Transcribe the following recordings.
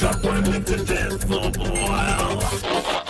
Suffering to death for a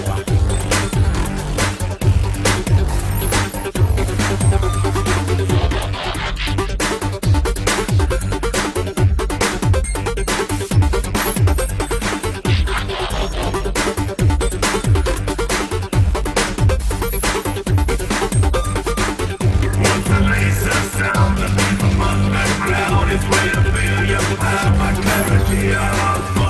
Yeah.